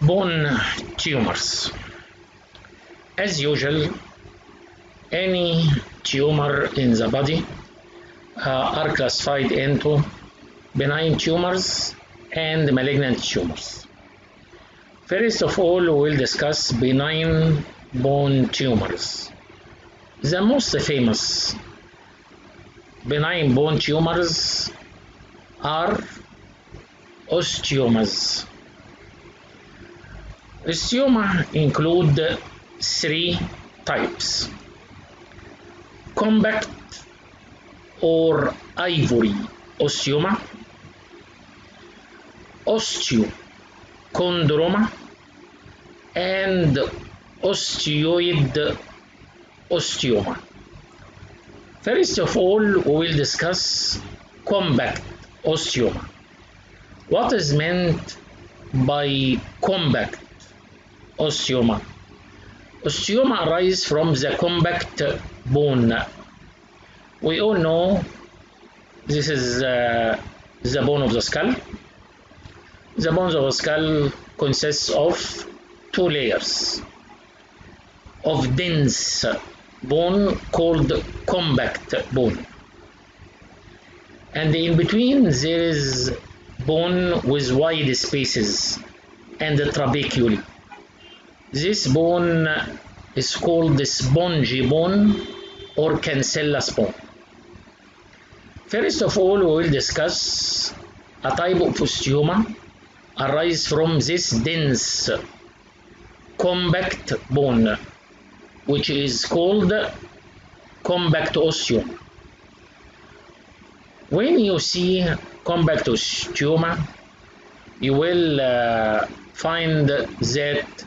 bone tumors. As usual, any tumor in the body uh, are classified into benign tumors and malignant tumors. First of all, we will discuss benign bone tumors. The most famous benign bone tumors are osteomas. Osteoma include three types. Compact or ivory osteoma, osteochondroma, and osteoid osteoma. First of all, we will discuss compact osteoma. What is meant by compact osteoma? Osteoma arises from the compact bone. We all know this is uh, the bone of the skull. The bones of the skull consists of two layers of dense bone called compact bone. And in between there is bone with wide spaces and the trabeculae. This bone is called the spongy bone or cancellous bone. First of all, we will discuss a type of osteoma arise from this dense compact bone which is called compact osteoma. When you see compact osteoma, you will uh, find that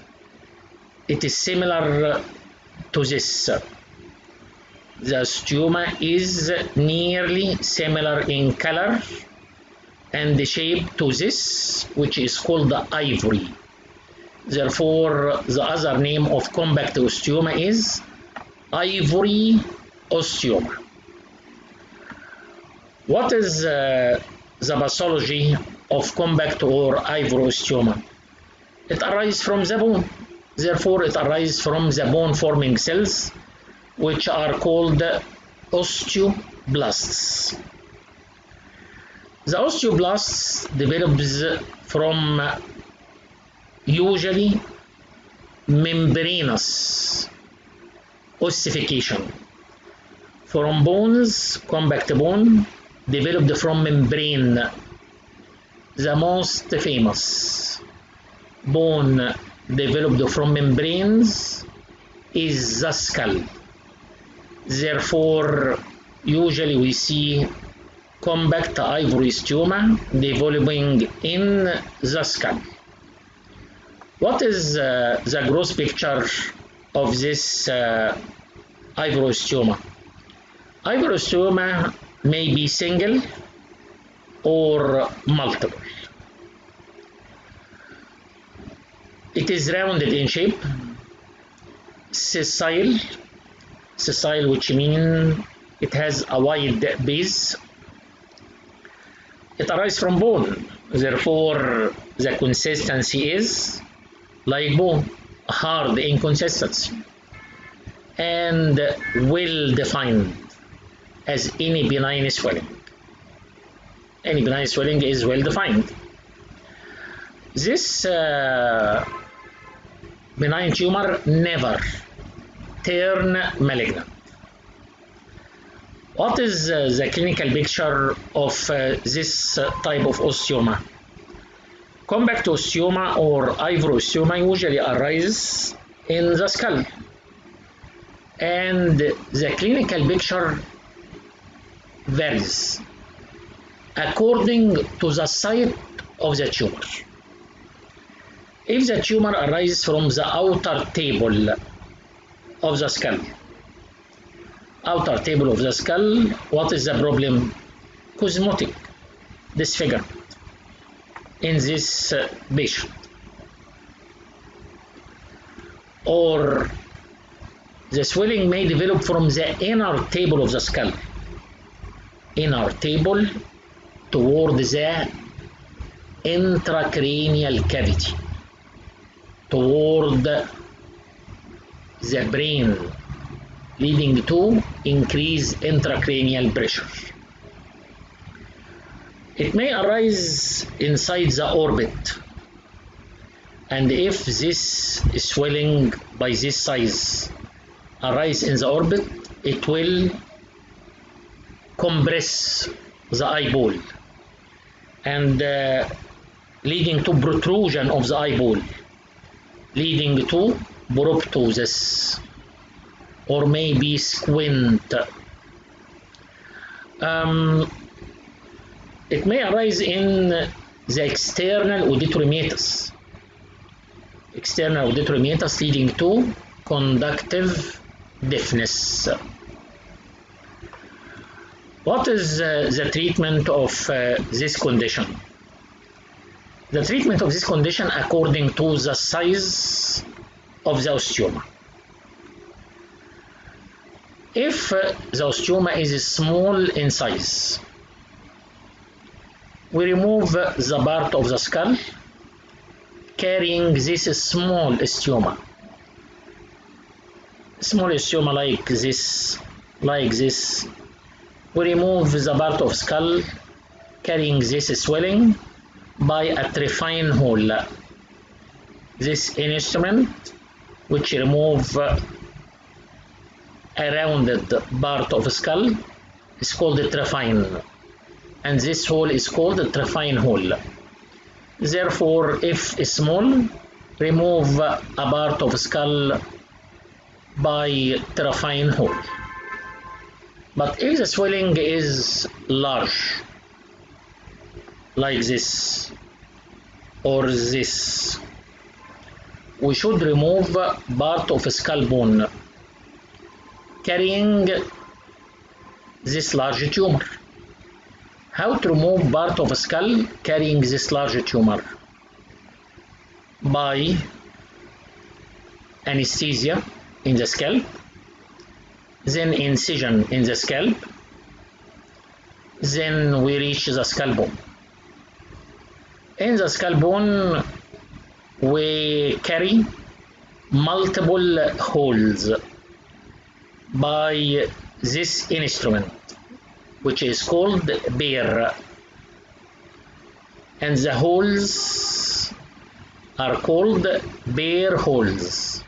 it is similar to this. The osteoma is nearly similar in color and the shape to this, which is called the ivory. Therefore, the other name of compact osteoma is ivory osteoma. What is uh, the pathology of compact or ivory osteoma? It arises from the bone. Therefore, it arises from the bone forming cells, which are called osteoblasts. The osteoblasts develops from uh, usually membranous ossification from bones, compact bone, developed from membrane. The most famous bone developed from membranes is the skull. Therefore, usually we see compact ivory osteoma developing in the skull. What is uh, the gross picture of this uh, ivory osteoma? Ivory osteoma may be single or multiple. It is rounded in shape, sessile, sessile which means it has a wide base. It arises from bone, therefore the consistency is like bone, hard in consistency and well defined as any benign swelling. Any benign swelling is well defined. This uh, benign tumor never turn malignant. What is uh, the clinical picture of uh, this type of osteoma? Compact osteoma or ivory osteoma usually arises in the skull and the clinical picture varies according to the site of the tumor. If the tumor arises from the outer table of the skull, outer table of the skull, what is the problem? Cosmetic disfigurement in this uh, patient. Or the swelling may develop from the inner table of the skull, inner table toward the intracranial cavity. Toward the brain leading to increased intracranial pressure. It may arise inside the orbit and if this swelling by this size arise in the orbit it will compress the eyeball and uh, leading to protrusion of the eyeball leading to proptosis or maybe squint um, it may arise in the external auditory external auditory leading to conductive deafness. What is uh, the treatment of uh, this condition? The treatment of this condition according to the size of the osteoma. If uh, the osteoma is small in size, we remove the part of the skull carrying this small osteoma. Small osteoma like this, like this. We remove the part of skull carrying this swelling by a trephine hole. This instrument which remove uh, a rounded part of skull is called the trephine and this hole is called the trephine hole. Therefore, if small, remove a part of skull by trephine hole. But if the swelling is large, like this or this, we should remove part of skull bone carrying this large tumor. How to remove part of skull carrying this large tumor? By anesthesia in the scalp, then incision in the scalp, then we reach the skull bone. In the skull bone, we carry multiple holes by this instrument which is called burr. And the holes are called burr holes.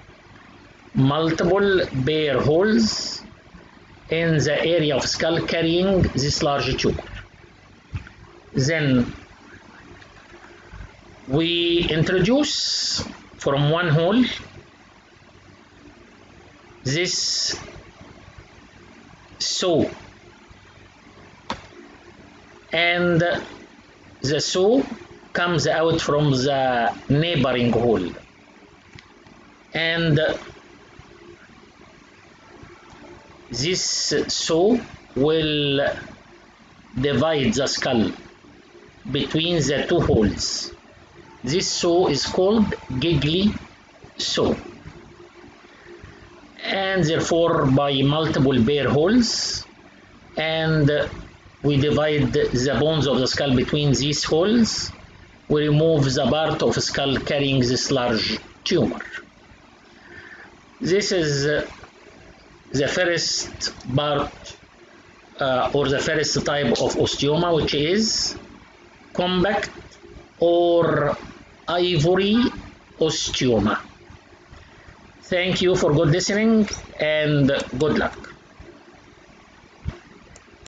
Multiple burr holes in the area of skull carrying this large tumor then we introduce from one hole this saw. And the saw comes out from the neighboring hole. And this saw will divide the skull between the two holes this saw is called Gigli saw. And therefore by multiple burr holes and we divide the bones of the skull between these holes we remove the part of the skull carrying this large tumor. This is the first part uh, or the first type of osteoma which is compact or ivory osteoma. Thank you for good listening and good luck.